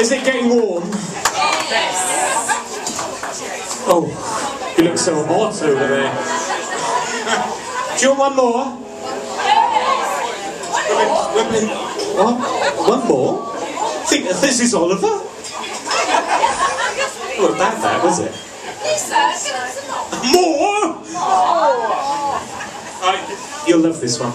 Is it getting warm? Yes. Oh, you look so hot over there. Do you want one more? One, one more? I think this is Oliver. What about that, was it? More? More! Right, you'll love this one.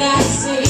I see.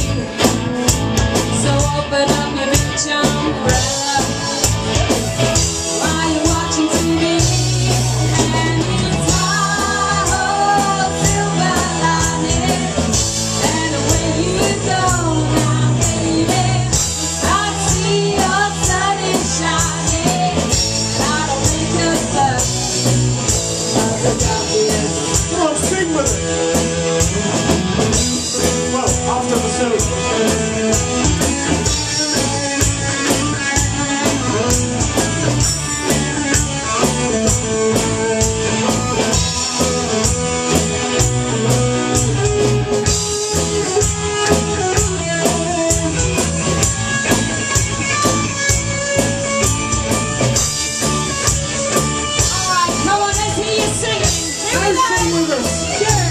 Let's sing with us.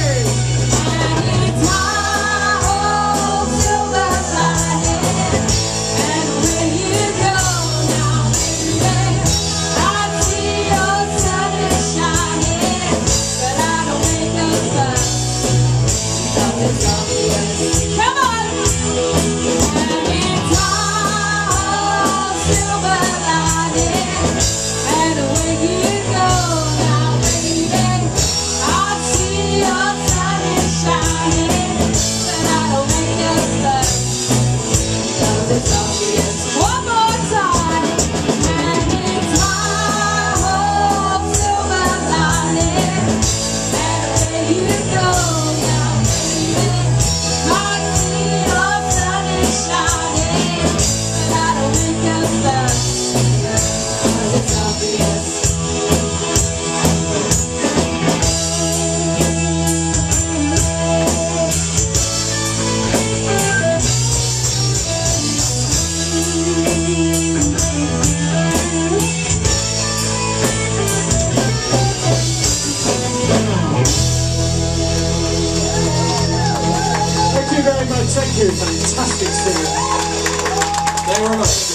Thank you. fantastic singer. Thank you very much.